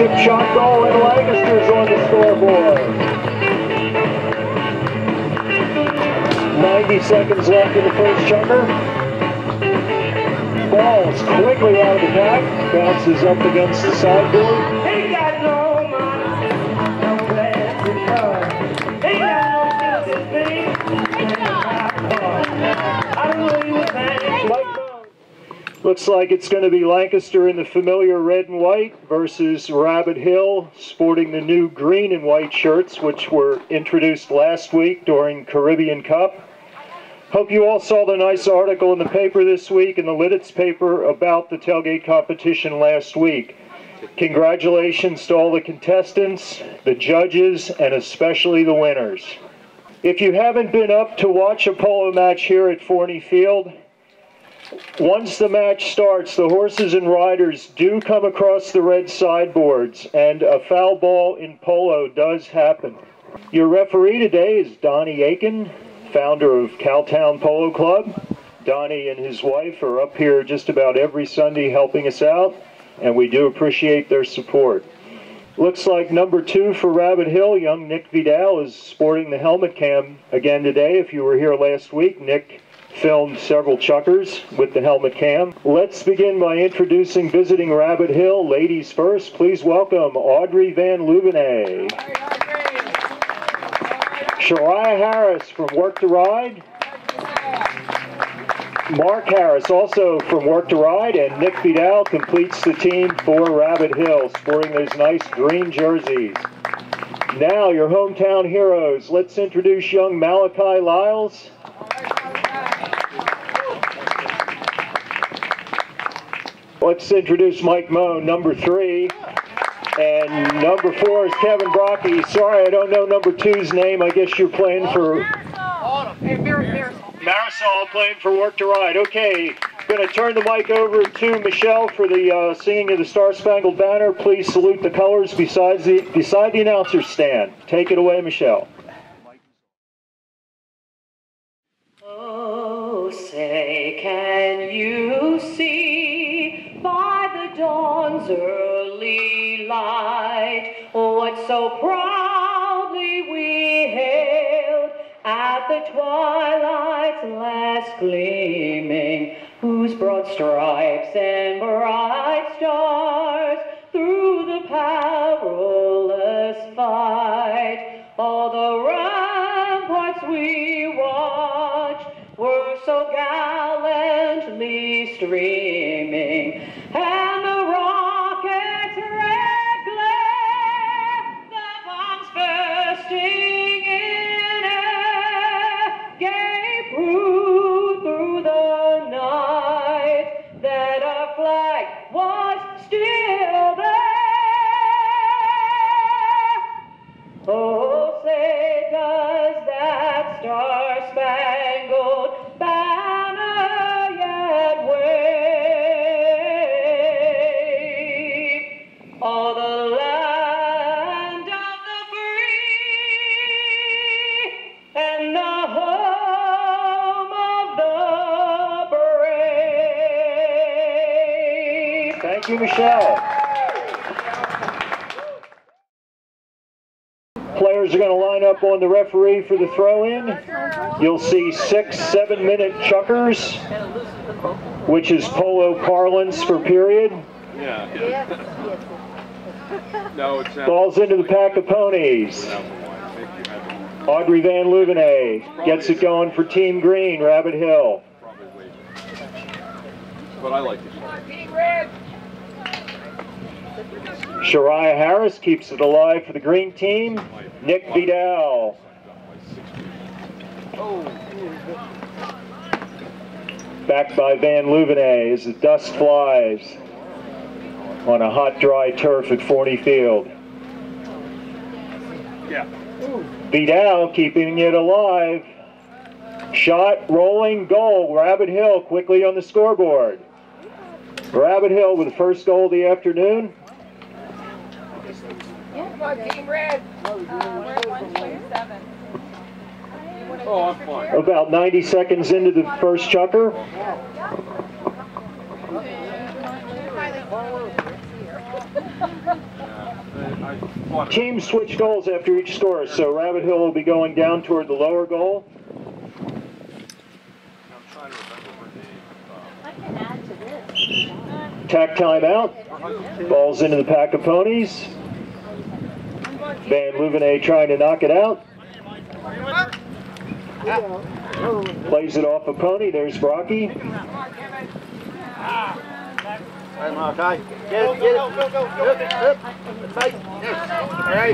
chip shot goal and Lancaster's on the scoreboard. 90 seconds left in the first chukker. Ball's quickly out of the pack, bounces up against the sideboard. Ain't Looks like it's going to be Lancaster in the familiar red and white versus Rabbit Hill sporting the new green and white shirts, which were introduced last week during Caribbean Cup. Hope you all saw the nice article in the paper this week, in the Lititz paper, about the tailgate competition last week. Congratulations to all the contestants, the judges, and especially the winners. If you haven't been up to watch a polo match here at Forney Field, once the match starts, the horses and riders do come across the red sideboards, and a foul ball in polo does happen. Your referee today is Donnie Aiken, founder of Cowtown Polo Club. Donnie and his wife are up here just about every Sunday helping us out, and we do appreciate their support. Looks like number two for Rabbit Hill, young Nick Vidal, is sporting the helmet cam again today. If you were here last week, Nick filmed several chukkers with the helmet cam. Let's begin by introducing visiting Rabbit Hill. Ladies first, please welcome Audrey Van Louvenet. Shariah Harris from Work to Ride. Mark Harris also from Work to Ride, and Nick Vidal completes the team for Rabbit Hill, sporting those nice green jerseys. Now, your hometown heroes. Let's introduce young Malachi Lyles. Let's introduce Mike Moe, number three. And number four is Kevin Brocky. Sorry, I don't know number two's name. I guess you're playing for Marisol, playing for Work to Ride. Okay, going to turn the mic over to Michelle for the uh, singing of the Star Spangled Banner. Please salute the colors besides the, beside the announcer's stand. Take it away, Michelle. At the twilight's last gleaming, whose broad stripes and bright stars through the perilous fight all the ramparts we watched were so gallantly streaming, still on the referee for the throw-in. You'll see six seven-minute chukkers, which is polo parlance for period. Yeah. No, it's. Balls into the pack of ponies. Audrey Van Louvenet gets it going for Team Green, Rabbit Hill. Probably. But I like it. Shariah Harris keeps it alive for the green team. Nick Vidal. Backed by Van Louvenet as the dust flies on a hot, dry turf at Forney Field. Yeah. Vidal keeping it alive. Shot, rolling, goal. Rabbit Hill quickly on the scoreboard. Rabbit Hill with the first goal of the afternoon. Oh, I'm fine. About 90 seconds into the first chukker. fun. Teams switch goals after each score, so Rabbit Hill will be going down toward the lower goal. I'm trying to remember her name. I can add to this. Tack timeout. Ball's into the pack of ponies. Van Louvenet trying to knock it out. Plays it off a pony. There's Brocky.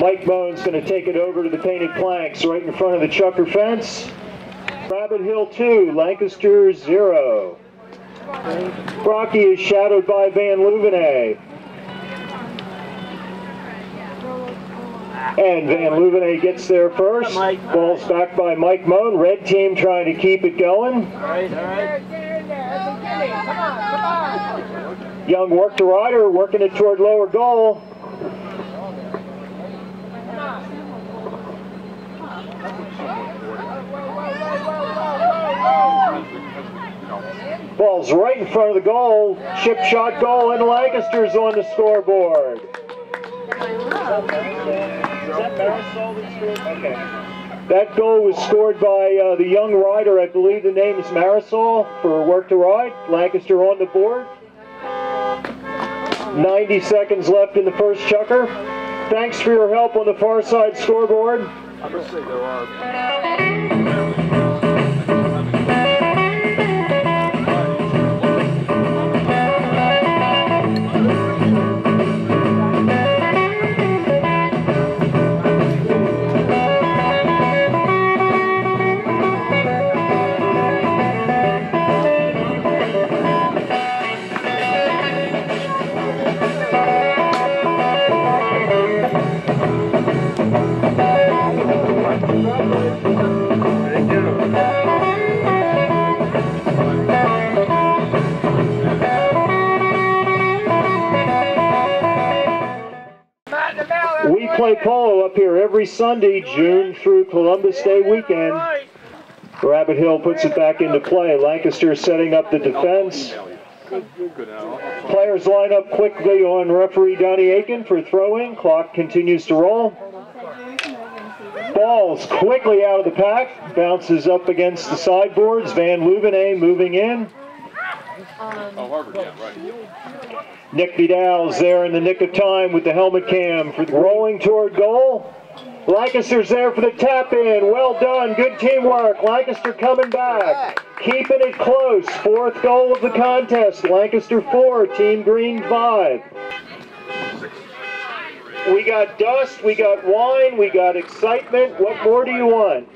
Mike Moan's going to take it over to the painted planks right in front of the chukker fence. Rabbit Hill 2, Lancaster 0. Brocky is shadowed by Van Louvenet. And uh, Van Louvenet gets there first. Ball's back by Mike Moan. Red team trying to keep it going. Young work the rider, working it toward lower goal. Ball's right in front of the goal. Chip shot goal, and Lancaster's on the scoreboard. That goal was scored by uh, the young rider. I believe the name is Marisol for Work to Ride. Lancaster on the board. 90 seconds left in the first chukker. Thanks for your help on the far side scoreboard. We play polo up here every Sunday, June through Columbus Day weekend. Rabbit Hill puts it back into play. Lancaster setting up the defense. Players line up quickly on referee Donnie Aiken for throwing. Clock continues to roll. Balls quickly out of the pack. Bounces up against the sideboards. Van Louvenet moving in. Um, oh, Harvard, yeah, right. Nick Vidal's there in the nick of time with the helmet cam for rolling toward goal. Lancaster's there for the tap in. Well done. Good teamwork. Lancaster coming back. Keeping it close. Fourth goal of the contest. Lancaster 4, Team Green 5. We got dust, we got wine, we got excitement. What more do you want?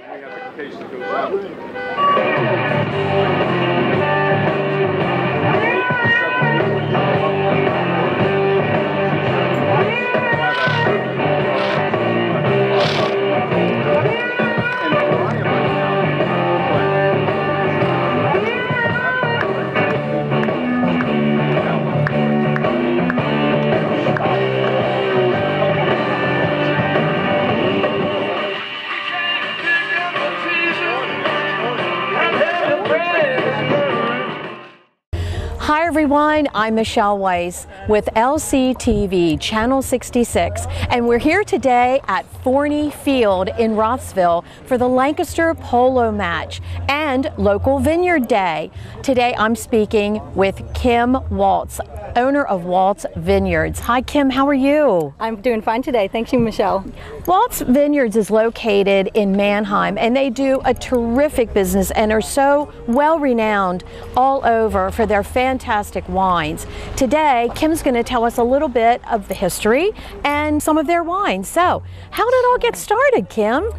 Everyone, I'm Michelle Weiss with LCTV Channel 66 and we're here today at Forney Field in Rothsville for the Lancaster Polo match and local Vineyard Day. Today I'm speaking with Kim Waltz, owner of Waltz Vineyards. Hi Kim, how are you? I'm doing fine today. Thank you, Michelle. Waltz Vineyards is located in Manheim and they do a terrific business and are so well renowned all over for their fantastic wines. Today, Kim's going to tell us a little bit of the history and some of their wines. So, how did it all get started, Kim?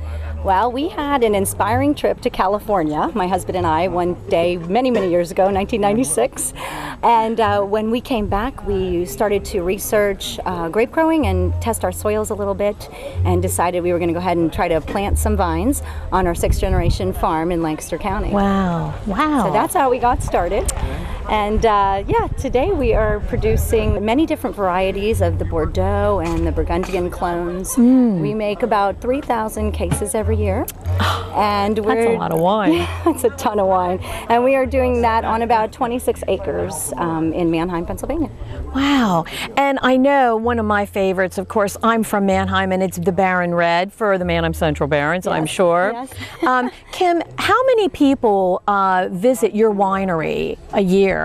Well, we had an inspiring trip to California, my husband and I, one day many, many years ago, 1996. And uh, when we came back, we started to research uh, grape growing and test our soils a little bit and decided we were going to go ahead and try to plant some vines on our sixth generation farm in Lancaster County. Wow, wow. So that's how we got started. And uh, yeah, today we are producing many different varieties of the Bordeaux and the Burgundian clones. Hmm. We make about 3,000 cases every year. And we're, That's a lot of wine. Yeah, it's a ton of wine. And we are doing that on about 26 acres um, in Manheim, Pennsylvania. Wow. And I know one of my favorites, of course, I'm from Manheim and it's the Baron Red for the Manheim Central Barons, I'm sure. yes. um, Kim, how many people uh, visit your winery a year?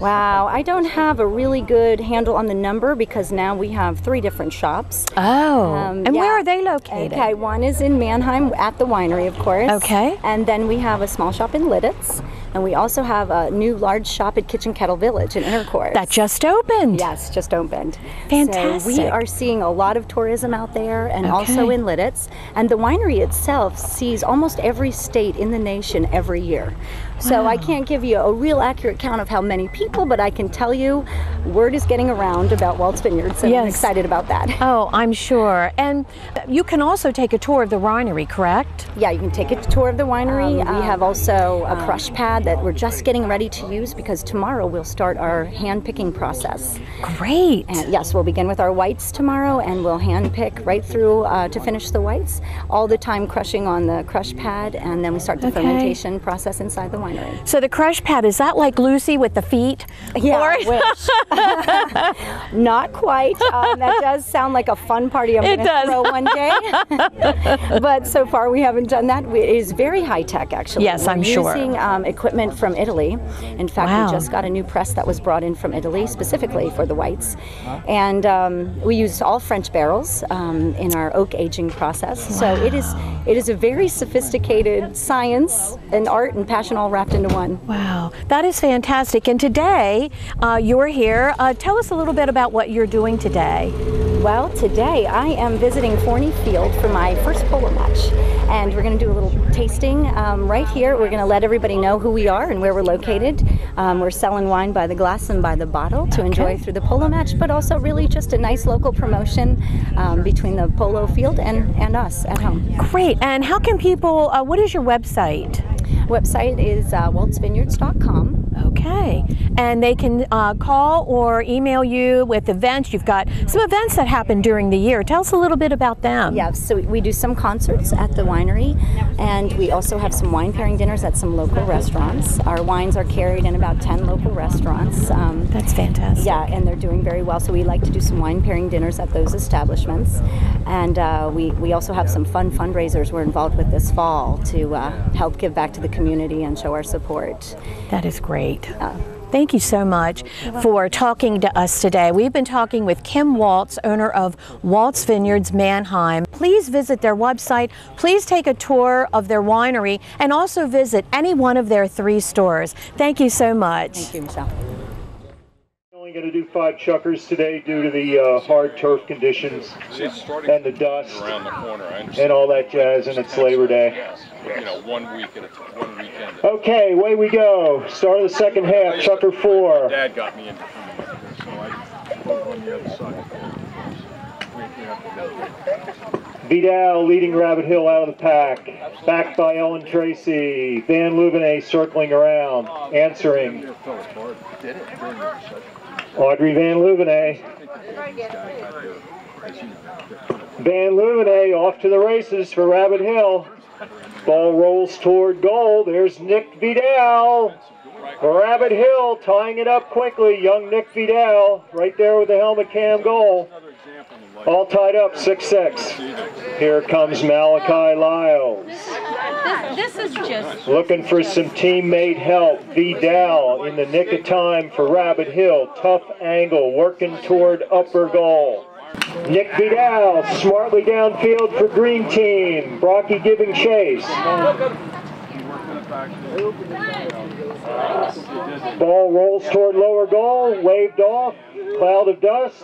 Wow, I don't have a really good handle on the number because now we have three different shops. Oh. Um, and where are they located? Okay, one is in Manheim at the winery, of course. Okay. And then we have a small shop in Lititz. And we also have a new large shop at Kitchen Kettle Village in Intercourse. That just opened. Yes, just opened. Fantastic. So we are seeing a lot of tourism out there and also in Lititz. And the winery itself sees almost every state in the nation every year. So I can't give you a real accurate count of how many people, but I can tell you word is getting around about Waltz Vineyards. So I'm excited about that. Oh, I'm sure. And you can also take a tour of the winery, correct? Yeah, you can take a tour of the winery. Oh, we have also a um, crush pad that we're just getting ready to use because tomorrow we'll start our hand picking process. Great. And yes, we'll begin with our whites tomorrow and we'll hand pick right through uh, to finish the whites, all the time crushing on the crush pad, and then we start the Okay. fermentation process inside the winery. so the crush pad, is that like Lucy with the feet? Yeah, Or- I wish. Not quite. Um, that does sound like a fun party I'm going to throw one day. but so far we haven't done that. It is very high tech, actually. Yes, We're I'm sure. Using um, equipment from Italy. In fact, Wow. we just got a new press that was brought in from Italy specifically for the whites, and um, we use all French barrels um, in our oak aging process. So it is it is a very sophisticated science and art and passion all wrapped into one. Wow, that is fantastic. And today uh, you're here. Uh, tell us a little bit about what you're doing today. Well, today I am visiting Forney Field for my first polo match, and we're going to do a little tasting um, right here. We're going to let everybody know who we are and where we're located. Um, we're selling wine by the glass and by the bottle to enjoy through the polo match, but also really just a nice local promotion um, between the polo field and, and us at home. Great. And how can people, uh, what is your website? Website is uh, waltzvineyards.com. Okay. And they can uh, call or email you with events. You've got some events that happen during the year. Tell us a little bit about them. Yeah, so we do some concerts at the winery, and we also have some wine pairing dinners at some local restaurants. Our wines are carried in about 10 local restaurants. Um, That's fantastic. yeah, and they're doing very well. So we like to do some wine pairing dinners at those establishments. And uh, we, we also have some fun fundraisers we're involved with this fall to uh, help give back to the community and show our support. That is great. Thank you so much for talking to us today. We've been talking with Kim Waltz, owner of Waltz Vineyards Manheim. Please visit their website. Please take a tour of their winery and also visit any one of their three stores. Thank you so much. Thank you, Michelle. Going to do five chukkers today due to the uh, hard turf conditions and the dust around the. And all that jazz, and it's Labor Day. You know, one week at a one weekend. Okay, away we go. Start of the second half, chukker four. Dad got me into coming here, so on the other side. We- we have to- Vidal leading Rabbit Hill out of the pack. Backed by Ellen Tracy. Van Louvenet circling around, answering. Audrey Van Louvenet. Van Louvenet off to the races for Rabbit Hill. Ball rolls toward goal. There's Nick Vidal. Rabbit Hill tying it up quickly. Young Nick Vidal right there with the helmet cam goal. Another example of like All tied up 6 6. Here comes Malachi Lyles. This, this is just. Looking for some teammate help. Vidal in the nick of time for Rabbit Hill. Tough angle, working toward upper goal. Nick Vidal smartly downfield for green team. Brocky giving chase. Ball rolls toward lower goal, waved off. Cloud of dust.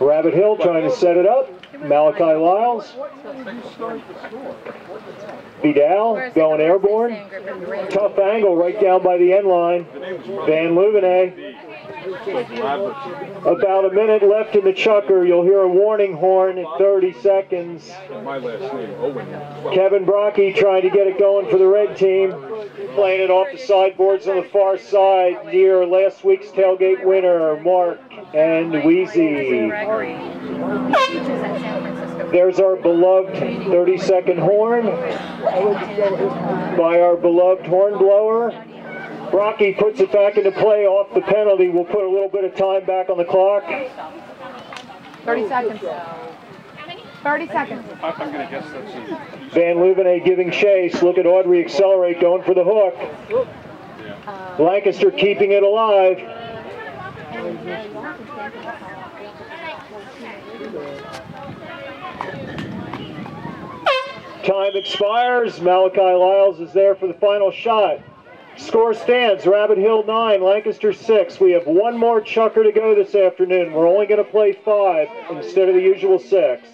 Rabbit Hill trying to set it up. Malachi Lyles. Vidal going airborne. Tough angle right down by the end line. Van Louvenet. About a minute left in the chukker. You'll hear a warning horn in 30 seconds. Kevin Brocky trying to get it going for the red team. Playing it off the sideboards on the far side near last week's tailgate winner, Mark and Wheezy. There's our beloved 30 second horn by our beloved horn blower. Rocky puts it back into play off the penalty. We'll put a little bit of time back on the clock. 30 seconds. 30 seconds. I- I'm gonna guess that's a, Van Leuvenay giving chase. Look at Audrey accelerate going for the hook. Lancaster keeping it alive. Time expires. Malachi Lyles is there for the final shot. Score stands Rabbit Hill 9, Lancaster 6. We have one more chukker to go this afternoon. We're only going to play five instead of the usual six.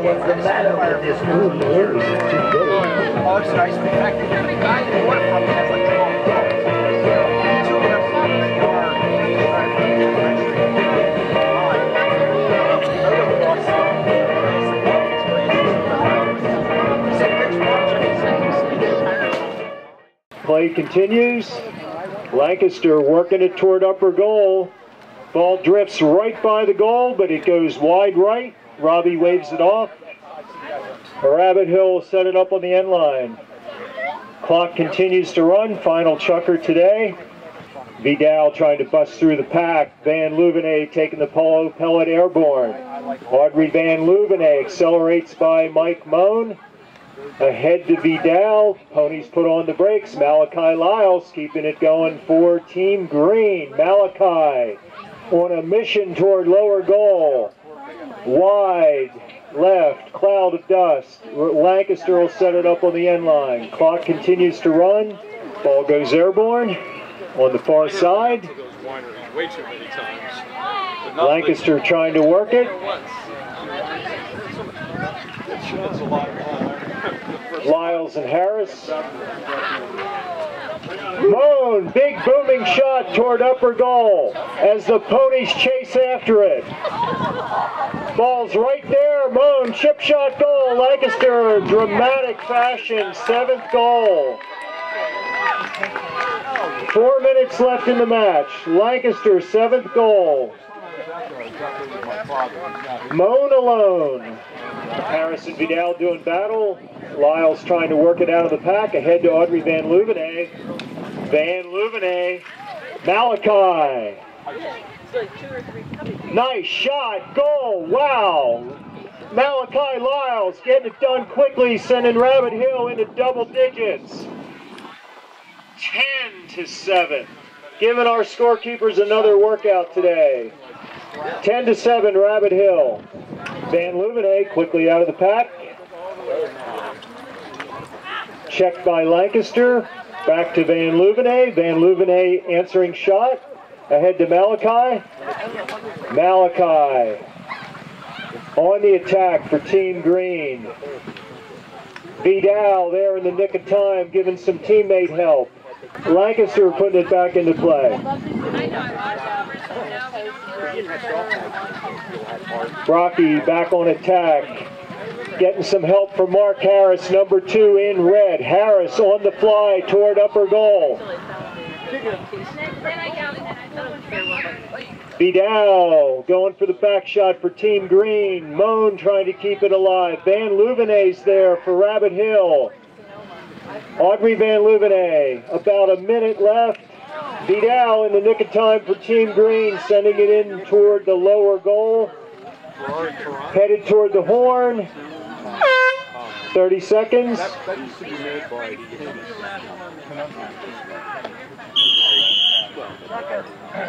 What's the matter with this food. oh, it's nice. In fact, guy has like 12 dogs. Two of them are Play continues. Lancaster working it toward upper goal. Ball drifts right by the goal, but it goes wide right. Robbie waves it off. Rabbit Hill will set it up on the end line. Clock continues to run. Final chukker today. Vidal trying to bust through the pack. Van Leuvenay taking the polo pellet airborne. Audrey Van Leuvenay accelerates by Mike Moan. Ahead to Vidal. Ponies put on the brakes. Malachi Lyles keeping it going for Team Green. Malachi on a mission toward lower goal. Wide left, cloud of dust. Lancaster will set it up on the end line. Clock continues to run. Ball goes airborne on the far side. Lancaster trying to work it. Lyles and Harris. Moan, big booming shot toward upper goal as the ponies chase after it. Ball's right there. Moan, chip shot goal. Lancaster, dramatic fashion, seventh goal. Four minutes left in the match. Lancaster, seventh goal. Moan alone. Harrison Vidal doing battle. Lyles trying to work it out of the pack. Ahead to Audrey Van Leuvenay. Van Leuvenay. Malachi. Nice shot. Goal. Wow. Malachi Lyles getting it done quickly, sending Rabbit Hill into double digits. 10 to 7. Giving our scorekeepers another workout today. 10 to 7, Rabbit Hill. Van Leuvenay quickly out of the pack. Checked by Lancaster. Back to Van Leuvenay. Van Leuvenay answering shot. Ahead to Malachi. Malachi on the attack for Team Green. Vidal there in the nick of time giving some teammate help. Lancaster putting it back into play. Rocky back on attack. Getting some help from Mark Harris, number two in red. Harris on the fly toward upper goal. Vidal going for the back shot for Team Green. Moan trying to keep it alive. Van Leuvenay's there for Rabbit Hill. Audrey Van Leuvenay, about a minute left. Vidal in the nick of time for Team Green, sending it in toward the lower goal. Headed toward the horn. 30 seconds.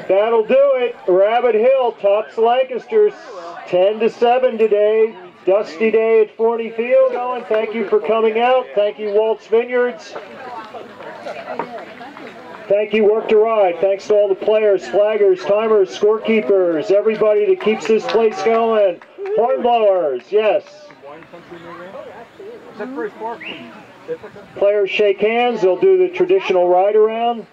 That'll do it. Rabbit Hill tops Lancaster's 10 to 7 today. Dusty day at Forney Field. Going. Thank you for coming out. Thank you, Waltz Vineyards. Thank you, Work to Ride. Thanks to all the players, flaggers, timers, scorekeepers, everybody that keeps this place going. Hornblowers, yes. Players shake hands. They'll do the traditional ride around.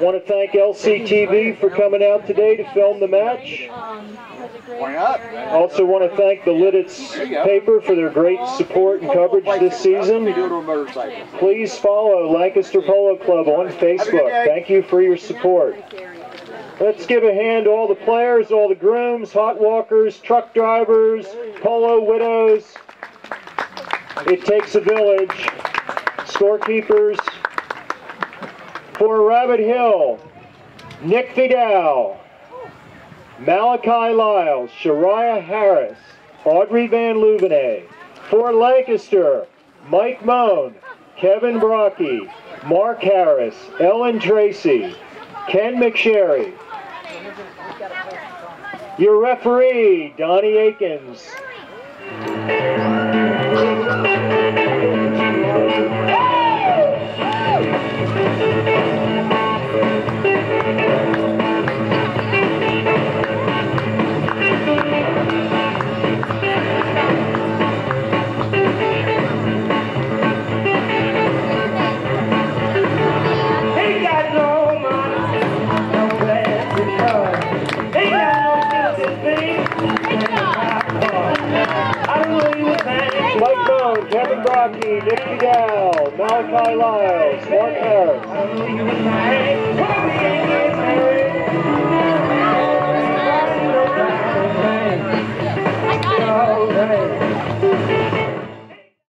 Want to thank LCTV for coming out today to film the match. Why not? Also want to thank the Lititz paper for their great support and coverage this season. Please follow Lancaster Polo Club on Facebook. Thank you for your support. Let's give a hand to all the players, all the grooms, hot walkers, truck drivers, polo widows. It takes a village. Scorekeepers, for Rabbit Hill, Nick Vidal, Malachi Lyles, Shariah Harris, Audrey Van Louvenay. For Lancaster, Mike Moan, Kevin Brocky, Mark Harris, Ellen Tracy, Ken McSherry. Your referee, Donnie Akins.